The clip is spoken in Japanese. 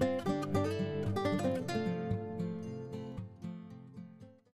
え?